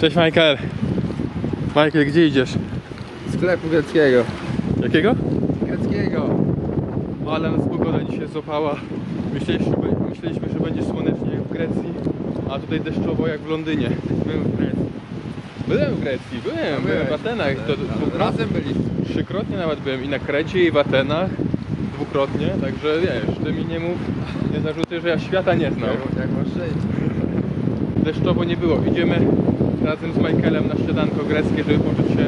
Cześć Michael. Michael, gdzie idziesz? Sklepu greckiego. Jakiego? Greckiego. Ale nas pogoda dzisiaj złapała. Myśleliśmy, myśleliśmy, że będzie słonecznie jak w Grecji, a tutaj deszczowo jak w Londynie. Byłem w Grecji. Byłem w Grecji, byłem, byłem w Atenach. To dwukrotnie, Razem byliśmy. trzykrotnie nawet byłem i na Krecie i w Atenach. Dwukrotnie, także wiesz, ty mi nie mów, nie zarzuty, że ja świata nie znam. Jak masz żyć? Deszczowo nie było. Idziemy razem z Michaelem na śniadanko greckie, żeby poczuć się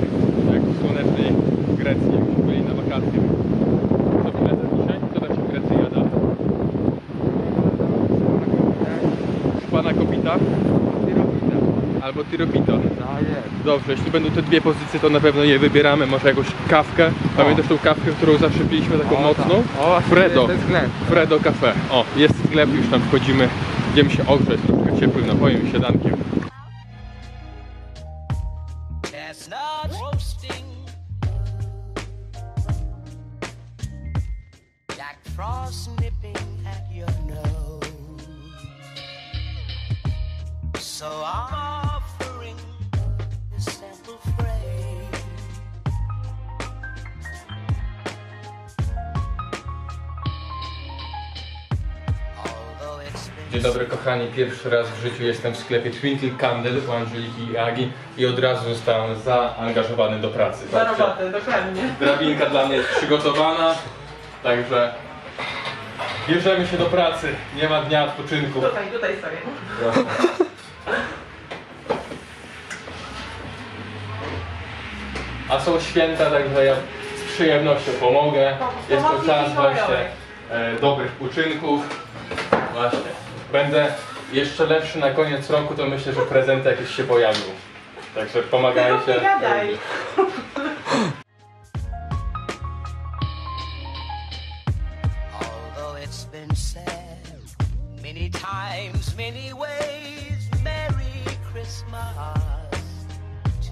jak w słonecznej Grecji, jakbyśmy byli na wakacje. Co bilet dzisiaj? Co tam się w Grecji jada? Pana Kopita albo Tyropita. No. Dobrze, jeśli będą te dwie pozycje, to na pewno je wybieramy. Może jakąś kawkę. Pamiętasz tą kawkę, którą zawsze piliśmy taką O, mocną? tak. O, Fredo. Fredo Cafe. O, jest sklep, już tam wchodzimy. Idziemy się ogrzeć troszkę ciepłym napojem i śniadankiem. Kochani, pierwszy raz w życiu jestem w sklepie Twinkle Candle u Angeliki i Agi i od razu zostałem zaangażowany do pracy. Za robotę, dokładnie. Drabinka dla mnie jest przygotowana, także bierzemy się do pracy, nie ma dnia odpoczynku. Tutaj, tutaj stoję. A są święta, także ja z przyjemnością pomogę. Jest to czas właśnie e, dobrych uczynków. Właśnie. Będę jeszcze lepszy na koniec roku, to myślę, że prezenty jakieś się pojawią. Także pomagajcie.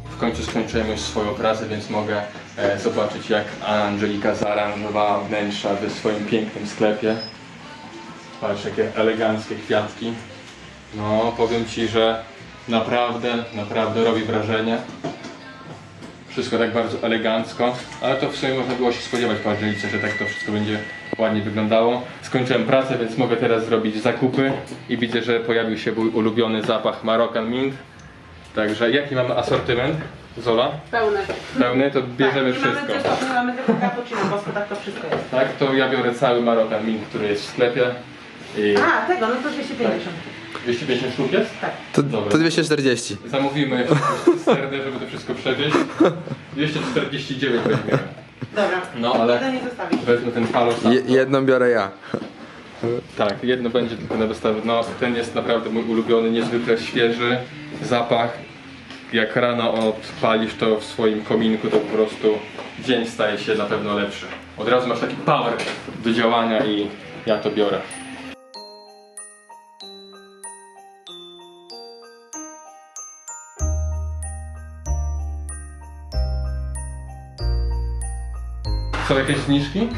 W końcu skończyłem już swoją pracę, więc mogę e, zobaczyć jak Angelika zaaranżowała wnętrza w swoim pięknym sklepie. Patrz jakie eleganckie kwiatki. No powiem Ci, że naprawdę, naprawdę robi wrażenie. Wszystko tak bardzo elegancko, ale to w sumie można było się spodziewać po Angelice, że tak to wszystko będzie ładnie wyglądało. Skończyłem pracę, więc mogę teraz zrobić zakupy i widzę, że pojawił się mój ulubiony zapach Moroccan Mint. Także jaki mamy asortyment? Zola? Pełne. Pełny? To bierzemy tak, wszystko. Mamy, tylko, nie mamy tylko cappuccino, bo tak to wszystko jest. Tak, to ja biorę cały Moroccan Mint, który jest w sklepie. A, tego, no to 250. 250 sztuk jest? Tak. To, Dobra. to 240. Zamówimy cysterdę, żeby to wszystko przewieźć. 249 weźmiemy. Dobra. No, ale-. Wezmę ten Palo Santo. Je, jedną biorę ja. Tak, jedno będzie tylko na dostawę. No, ten jest naprawdę mój ulubiony, niezwykle świeży zapach. Jak rano odpalisz to w swoim kominku, to po prostu dzień staje się na pewno lepszy. Od razu masz taki power do działania i ja to biorę. Są jakieś zniżki?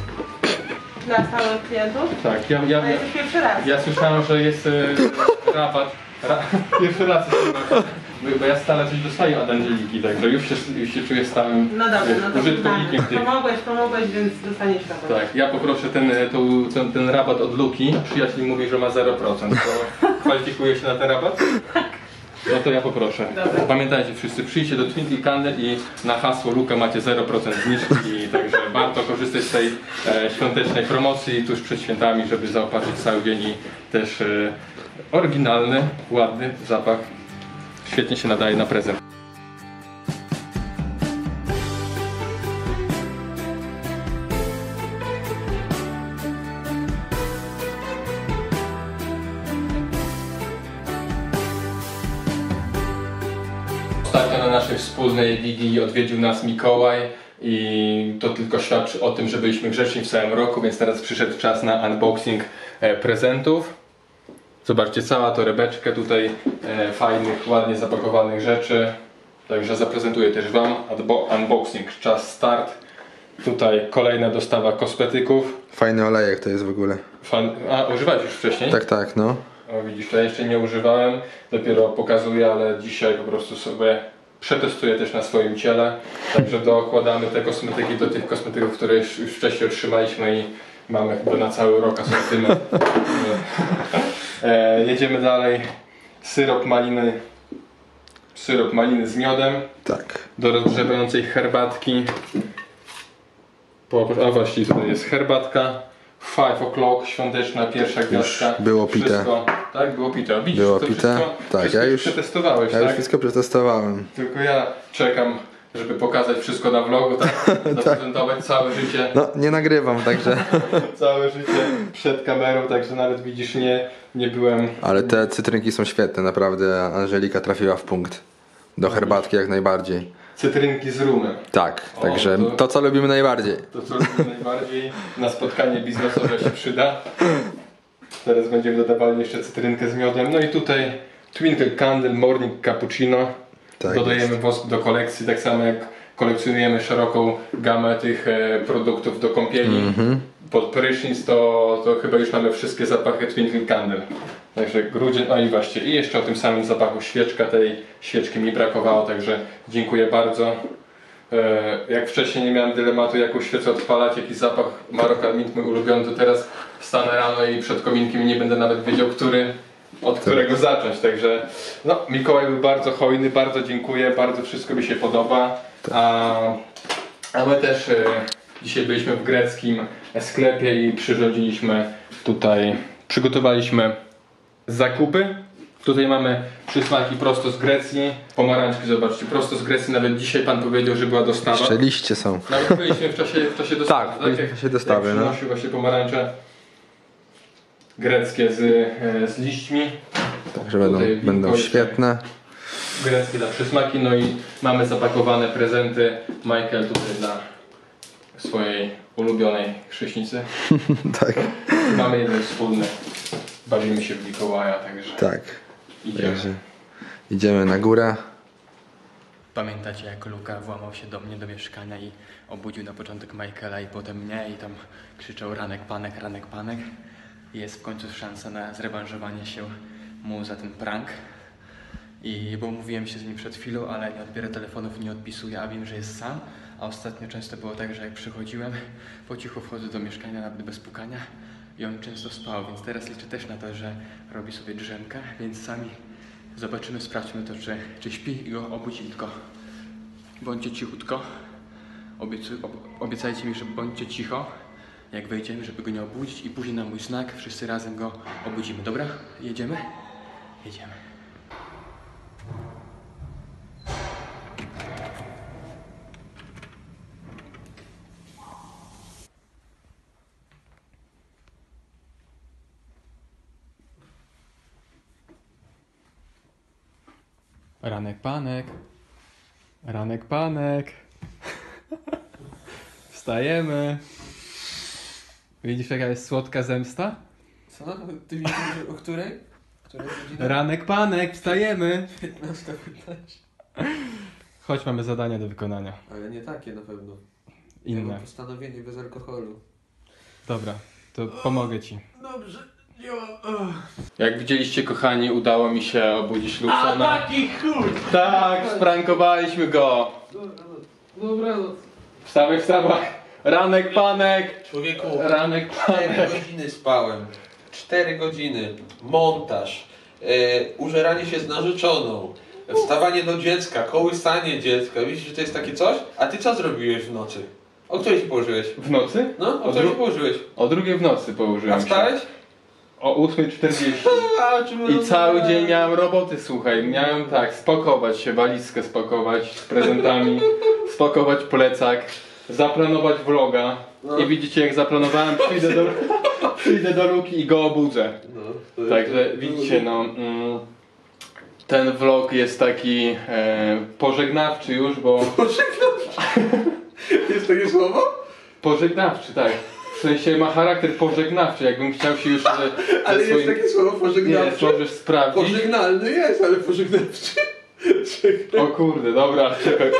Dla stałych klientów? Tak, ja, ja, To ja, jest pierwszy raz. ja słyszałem, że jest e, rabat. Ra, pierwszy raz jest bo, bo ja stale coś dostaję od Angeliki, także już się, już się czuję stałym No dobra, e, no to użytkownikiem tych. Pomogłeś, pomogłeś, więc dostaniesz rabat. Tak, ja poproszę ten, e, tą, ten, ten rabat od Luki. Przyjaciel mówi, że ma 0%. To kwalifikuje się na ten rabat? No to ja poproszę. Dobra. Pamiętajcie wszyscy, przyjdźcie do Twinkle Candle i na hasło Luka macie 0% zniżki, także warto korzystać z tej e, świątecznej promocji tuż przed świętami, żeby zaopatrzyć cały dzień i też e, oryginalny, ładny zapach. Świetnie się nadaje na prezent. Wigilii odwiedził nas Mikołaj i to tylko świadczy o tym, że byliśmy grzeczni w całym roku, więc teraz przyszedł czas na unboxing e, prezentów. Zobaczcie, cała torebeczka tutaj e, fajnych, ładnie zapakowanych rzeczy. Także zaprezentuję też Wam Unbo- unboxing, czas start. Tutaj kolejna dostawa kosmetyków. Fajny olejek to jest w ogóle. Fan... A, używałeś już wcześniej? Tak, tak, no. O widzisz, to ja jeszcze nie używałem, dopiero pokazuję, ale dzisiaj po prostu sobie przetestuję też na swoim ciele. Także dokładamy te kosmetyki do tych kosmetyków, które już, już wcześniej otrzymaliśmy i mamy chyba na cały rok asortyment. e, jedziemy dalej. Syrop maliny. Syrop maliny z miodem Tak. do rozgrzewającej herbatki. Po, a właśnie tutaj jest herbatka. 5 o'clock, świąteczna, pierwsza gwiazdka. było pite. Wszystko, tak, było pite. Widzisz, Było to pite? Wszystko, Tak, wszystko ja już- przetestowałeś, Ja tak? już wszystko przetestowałem. Tylko ja czekam, żeby pokazać wszystko na vlogu, tak? Zaprezentować całe życie, No, nie nagrywam, także. całe życie przed kamerą, także nawet widzisz, nie, nie byłem Ale te cytrynki są świetne, naprawdę. Angelika trafiła w punkt. Do herbatki jak najbardziej. Cytrynki z rumem. Tak, O, także to- to co lubimy najbardziej. To co lubimy najbardziej na spotkanie biznesowe się przyda. Teraz będziemy dodawali jeszcze cytrynkę z miodem. No i tutaj Twinkle Candle Morning Cappuccino. Tak Dodajemy wosk do kolekcji, tak samo jak kolekcjonujemy szeroką gamę tych e, produktów do kąpieli. Mhm. Pod prysznic to, to chyba już mamy wszystkie zapachy Twinkle Candle. Także grudzień, no i właśnie, i jeszcze o tym samym zapachu świeczka, tej świeczki mi brakowało, także dziękuję bardzo. E, Jak wcześniej nie miałem dylematu, jaką świecę odpalać, jaki zapach Maroka Mint mój ulubiony, to teraz wstanę rano i przed kominkiem nie będę nawet wiedział, który, od którego zacząć. Także no, Mikołaj był bardzo hojny, bardzo dziękuję, bardzo wszystko mi się podoba. A, a my też e, dzisiaj byliśmy w greckim sklepie i przyrządziliśmy tutaj, przygotowaliśmy zakupy. Tutaj mamy przysmaki prosto z Grecji, pomarańczki, zobaczcie, prosto z Grecji, nawet dzisiaj pan powiedział, że była dostawa. Jeszcze liście są. Nawet byliśmy w czasie, w czasie dostawy. Tak, byliśmy w czasie dostawy, jak no. właśnie pomarańcze greckie z, e, z liśćmi, Także będą, będą świetne. greckie dla przysmaki, no i mamy zapakowane prezenty Michael tutaj dla swojej ulubionej chrześnicy. Tak, Mamy jeden wspólny, bawimy się w Mikołaja, także tak. idziemy. Także idziemy na górę. Pamiętacie jak Luka włamał się do mnie do mieszkania i obudził na początek Michaela i potem mnie i tam krzyczał ranek panek, ranek panek. Jest w końcu szansa na zrewanżowanie się mu za ten prank. I bo mówiłem się z nim przed chwilą, ale nie odbiera telefonów, nie odpisuje, a wiem, że jest sam. A ostatnio często było tak, że jak przychodziłem, po cichu wchodzę do mieszkania nawet bez pukania i on często spał, więc teraz liczę też na to, że robi sobie drzemkę, więc sami zobaczymy, sprawdźmy to, czy, czy śpi i go obudzi, tylko bądźcie cichutko. Obiecu, ob, obiecajcie mi, że bądźcie cicho, jak wejdziemy, żeby go nie obudzić i później na mój znak wszyscy razem go obudzimy. Dobra? Jedziemy? Jedziemy. Ranek panek. Ranek panek. Wstajemy. Widzisz jaka jest słodka zemsta? Co? Ty mi mówisz o której? Godzina? Ranek panek, wstajemy. 15.15. Chodź, mamy zadania do wykonania. Ale nie takie na pewno. Ja Inne. mam postanowienie bez alkoholu. Dobra, to pomogę ci. Dobrze. Jak widzieliście kochani, udało mi się obudzić Luxona. taki chuj! Tak, sprankowaliśmy go! Dobranoc. Wstawaj, wstawaj! Ranek panek! Człowieku, Ranek 4 panek! godziny spałem. 4 godziny. Montaż. E, użeranie się z narzeczoną. Wstawanie do dziecka, kołysanie dziecka. Widzisz, że to jest takie coś? A ty co zrobiłeś w nocy? O której się położyłeś? W nocy? No, o O której się położyłeś? O drugiej w nocy A położyłem się. wstałeś? O 8.40. A, czy I cały dzień miałem roboty, słuchaj. Miałem tak, spakować się, walizkę spakować z prezentami, spakować plecak, zaplanować vloga. No. I widzicie, jak zaplanowałem, przyjdę do, przyjdę do Luki i go obudzę. No, to Także widzicie, no. Mm, ten vlog jest taki e, pożegnawczy już, bo. Jest takie słowo? Pożegnawczy, tak. W sensie ma charakter pożegnawczy, jakbym chciał się już ze, ze Ale jest swoim... takie słowo Nie, pożegnawcze? możesz sprawdzić. Pożegnalny jest, ale pożegnawczy. Czekaj. O kurde, dobra, czekaj.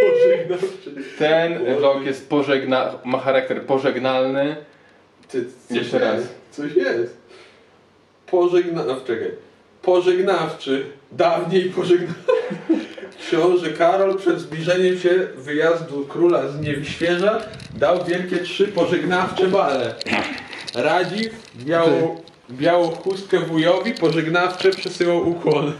Pożegnawczy. Ten vlog jest pożegna... ma charakter pożegnalny. Ty, Jeszcze raz. jest. Coś jest. pożegnawczy, czekaj, pożegnawczy, dawniej pożegnawczy. Książę Karol przed zbliżeniem się wyjazdu króla z Niewiświeża dał wielkie trzy pożegnawcze bale. Radziw białą, białą chustkę wujowi, pożegnawcze przesyłał ukłon.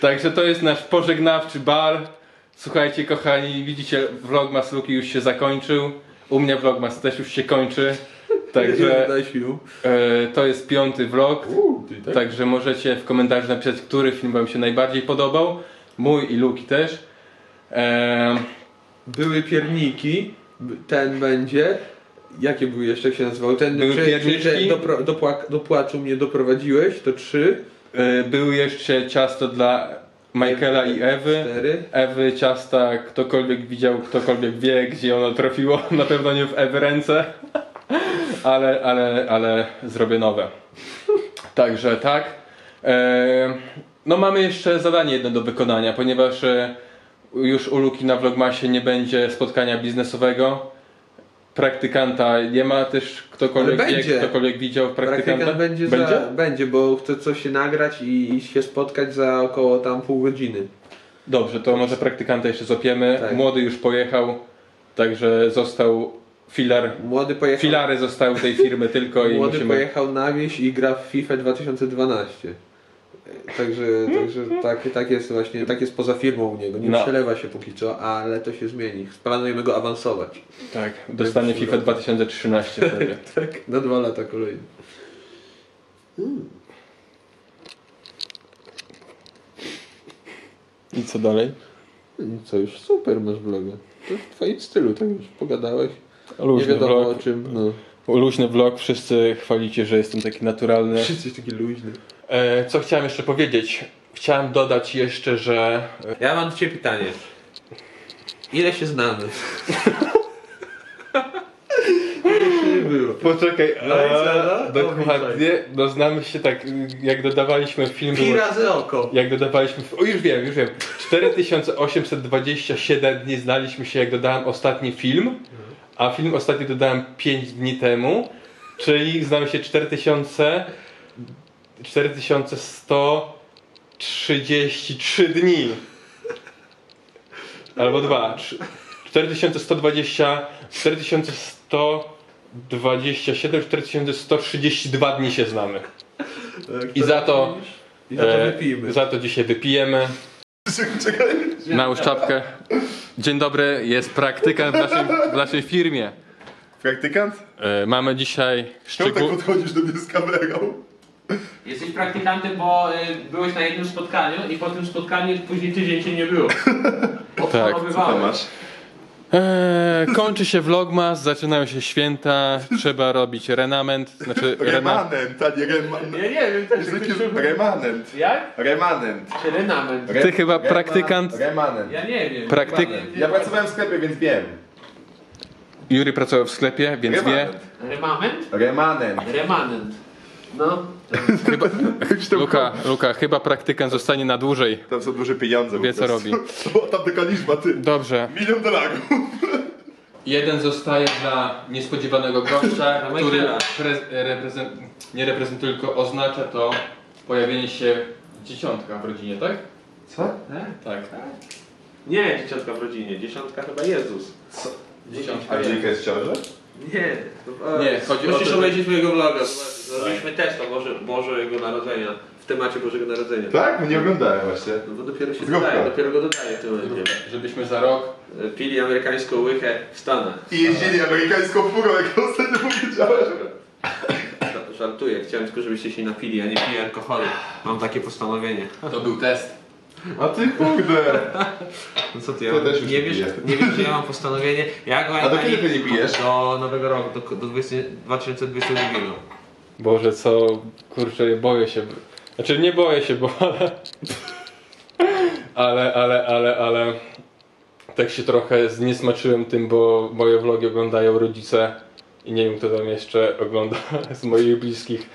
Także to jest nasz pożegnawczy bal. Słuchajcie kochani, widzicie vlogmas Luki już się zakończył. U mnie vlogmas też już się kończy. Także e, to jest piąty vlog. Tak? Także możecie w komentarzu napisać, który film wam się najbardziej podobał. Mój i Luki też. E, Były pierniki, ten będzie. Jakie były jeszcze, jak się nazywał? Ten, Były że, pierniczki? że do, do, płak- do płaczu mnie doprowadziłeś, to trzy, e, były jeszcze ciasto dla Michaela i Ewy. cztery. Ewy ciasta, ktokolwiek widział, ktokolwiek wie, gdzie ono trafiło. Na pewno nie w Ewy ręce, ale, ale, ale zrobię nowe. Także tak. E, no mamy jeszcze zadanie jedno do wykonania, ponieważ e, już u Luki na Vlogmasie nie będzie spotkania biznesowego. Praktykanta nie ma też ktokolwiek Ale będzie. ktokolwiek widział praktykanta. Praktykant będzie, będzie? Za, będzie, bo chce coś się nagrać i, i się spotkać za około tam pół godziny. Dobrze, to może praktykanta jeszcze złapiemy. Tak. Młody już pojechał, także został filar. Młody pojechał, Filary zostały tej firmy tylko i młody musimy... pojechał na wieś i gra w FIFA 2012. Także, także tak, tak jest właśnie, tak jest poza firmą u niego. Nie No. przelewa się póki co, ale to się zmieni. Planujemy go awansować. Tak, dostanie FIFA 2013 wtedy. Tak, na dwa lata kolejne. I co dalej? Co już super masz vloga. To w twoim stylu, tak już pogadałeś. nie Luźny wiadomo vlog. o czym. No. Luźny vlog, wszyscy chwalicie, że jestem taki naturalny. Jesteś taki luźny. E, co chciałem jeszcze powiedzieć? Chciałem dodać jeszcze, że... Ja mam do Ciebie pytanie. Ile się znamy? Było? Poczekaj, No co, no? dokładnie, no znamy się tak, jak dodawaliśmy film... Pi razy oko. Jak dodawaliśmy. O już wiem, już wiem. 4827 dni znaliśmy się, jak dodałem ostatni film, a film ostatni dodałem 5 dni temu, czyli znamy się 4000. 4133 dni. Albo dwa. Trzy- 4120. 4127, 4132 dni się znamy. I za to. I za to E, wypijmy. Za to dzisiaj wypijemy. Nałóż czapkę. Dzień dobry, jest praktykant w naszej, w naszej firmie. Praktykant? E, mamy dzisiaj Czemu tak szczegół... podchodzisz do mnie z kamerą? Jesteś praktykantem, bo y, byłeś na jednym spotkaniu i po tym spotkaniu później tydzień cię nie było. Odchorowywałeś. E, kończy się vlogmas, zaczynają się święta, trzeba robić renament, znaczy. Remanent, a nie remanent. Ja nie wiem też. Jest jakiś remanent. Jak? Remanent. Czy renament? Ty chyba praktykant... Remanent. Ja nie wiem. Praktyk... Ja pracowałem w sklepie, więc wiem. Jury pracował w sklepie, więc wie. Remanent. Remanent? Remanent. Remanent. No. Chyba... Luka, Luka, chyba praktykant zostanie na dłużej. Tam są duże pieniądze. Wie, co robi. O, tam taka liczba, ty. Dobrze. Milion dolarów. Jeden zostaje dla niespodziewanego gościa, który pre, reprezent, nie reprezentuje, tylko oznacza to pojawienie się dzieciątka w rodzinie, tak? Co? Tak. Nie, dziesiątka w rodzinie. Dziesiątka chyba Jezus. Dzieciątka. Angelika jest w ciąży? Nie. Nie, chodzi o Musisz to, obejrzeć mojego vloga. Zrobiliśmy test o Boże, Bożego Narodzenia. W temacie Bożego Narodzenia. Tak? No nie oglądałem właśnie. No bo dopiero się Zróbka. dodaje, dopiero go dodaję w tym momencie. Żebyśmy za rok E, Pili amerykańską łychę w Stanach. I jeździli amerykańską furą, jak ostatnio powiedziałeś. Ża- Żartuję, chciałem tylko, żebyście się napili, ja nie piję alkoholu. Mam takie postanowienie. to był test. A ty kurde. No co ty, ja też już nie, nie wiesz, piję. nie wiesz, że ja mam postanowienie. Ja go A do kiedy ty nie pijesz? Do nowego roku, do, do 20, 2022. Boże, co, kurczę, boję się. Znaczy nie boję się, bo ale, ale, ale, ale tak się trochę zniesmaczyłem tym, bo moje vlogi oglądają rodzice i nie wiem kto tam jeszcze ogląda z moich bliskich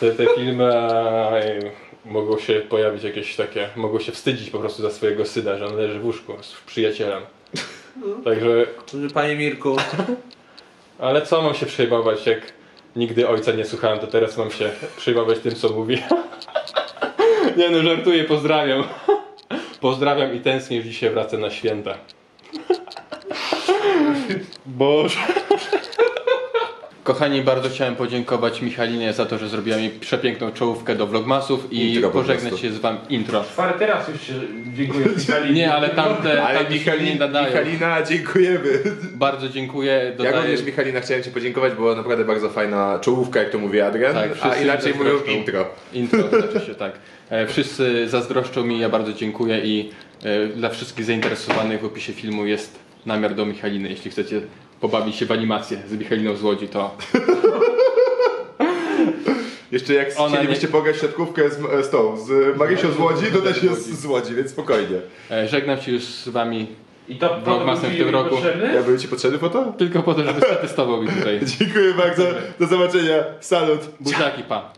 te, te filmy, a mogą się pojawić jakieś takie, mogą się wstydzić po prostu za swojego syna, że on leży w łóżku z przyjacielem. Także Panie Mirku, ale co mam się przejmować, jak nigdy ojca nie słuchałem, to teraz mam się przejmować tym, co mówi. nie no, żartuję, pozdrawiam. Pozdrawiam i tęsknię, że dzisiaj wracę na święta. Boże. Kochani, bardzo chciałem podziękować Michalinie za to, że zrobiła mi przepiękną czołówkę do vlogmasów i Intro po pożegnać prostu. się z wami intro. Czwarty teraz już się dziękuję Michali. Nie, ale tamte, Ale tamte się nie Michali, nadają. Michalina, dziękujemy. Bardzo dziękuję. Ja Dodaję... również Michalina chciałem Ci podziękować, bo naprawdę bardzo fajna czołówka, jak to mówi Adrian, Tak, a wszyscy inaczej mówią zazdroszczą. intro. Intro znaczy się tak. E, Wszyscy zazdroszczą mi, ja bardzo dziękuję i e, dla wszystkich zainteresowanych w opisie filmu jest namiar do Michaliny. Jeśli chcecie pobawić się w animację z Michaliną z Łodzi, to Jeszcze jak Ona chcielibyście nie- pograć siatkówkę z, z tą, z Marysią z Łodzi, to też jest z Łodzi, więc spokojnie. e, żegnam się już z wami I to Vlogmasem w tym roku. Potrzebny? Ja byłem Ci potrzebny po to? tylko po to, żeby statystował mi tutaj. Dziękuję bardzo, do zobaczenia, salut. Buziaki, pa.